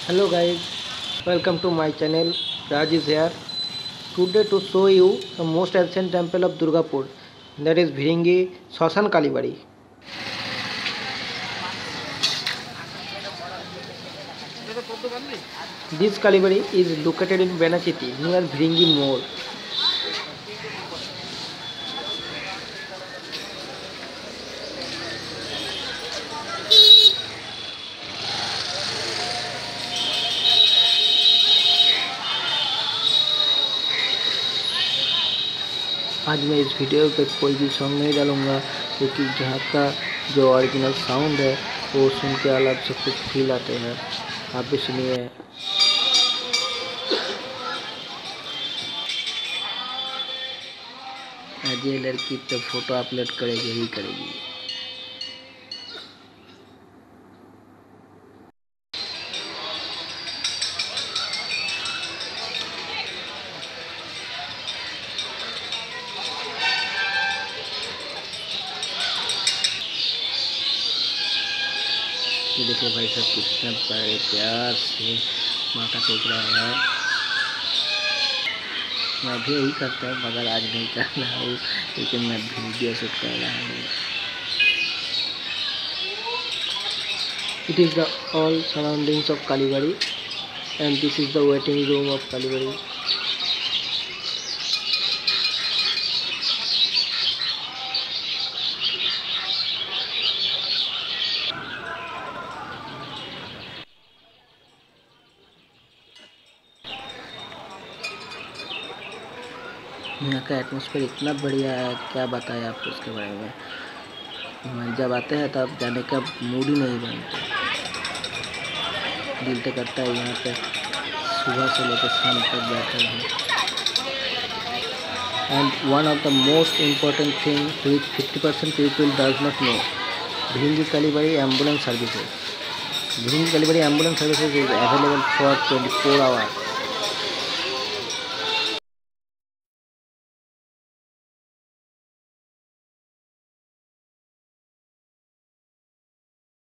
Hello guys welcome to my channel Raj is here today to show you the most ancient temple of Durgapur that is Bhiringi Shoshan Kalibari this Kalibari is located in Benachiti near Bhiringi More आज मैं इस video पे कोई भी song नहीं डालूँगा, क्योंकि जहाँ का जो ओरिजिनल साउंड है, वो सुन के अलग से कुछ फील आते हैं। आप भी सुनिए। आज ये लड़की तो फ़ोटो अपलोड करेगी ही करेगी। ये देखिए भाई साहब, कितने प्यारे, प्यार से माथा टेक रहा है। मैं भी यही करता हूँ, मगर आज नहीं कर रहा हूँ, लेकिन मैं वीडियो से कर रहा हूँ। It is the all surroundings of Kaligarhi and this is the waiting room of Kaligarhi यहाँ का एटमोसफेयर इतना बढ़िया है, क्या बताएँ आपको उसके बारे में? जब आते हैं तब जाने का मूड ही नहीं बनता। दिल तो करता है यहाँ पे, सुबह से लेकर शाम तक बैठे हैं। And one of the most important thing which fifty percent people does not know Bhingi Kalibari ambulance services Bhingi Kalibari ambulance services is available for twenty four hour